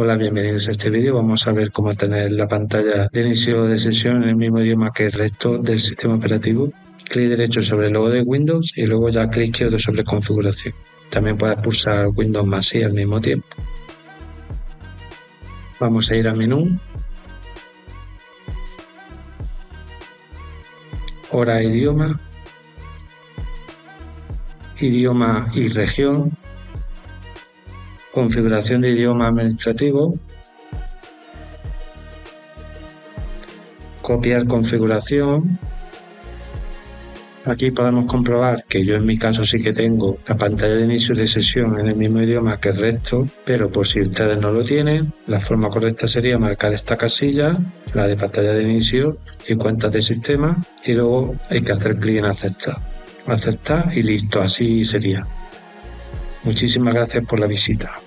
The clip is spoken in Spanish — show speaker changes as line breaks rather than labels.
Hola, bienvenidos a este vídeo. Vamos a ver cómo tener la pantalla de inicio de sesión en el mismo idioma que el resto del sistema operativo. Clic derecho sobre el logo de Windows y luego ya clic izquierdo sobre configuración. También puedes pulsar Windows más y al mismo tiempo. Vamos a ir a menú. Hora idioma. Idioma y región configuración de idioma administrativo, copiar configuración. Aquí podemos comprobar que yo en mi caso sí que tengo la pantalla de inicio de sesión en el mismo idioma que el resto, pero por si ustedes no lo tienen, la forma correcta sería marcar esta casilla, la de pantalla de inicio y cuentas de sistema, y luego hay que hacer clic en aceptar. Aceptar y listo, así sería. Muchísimas gracias por la visita.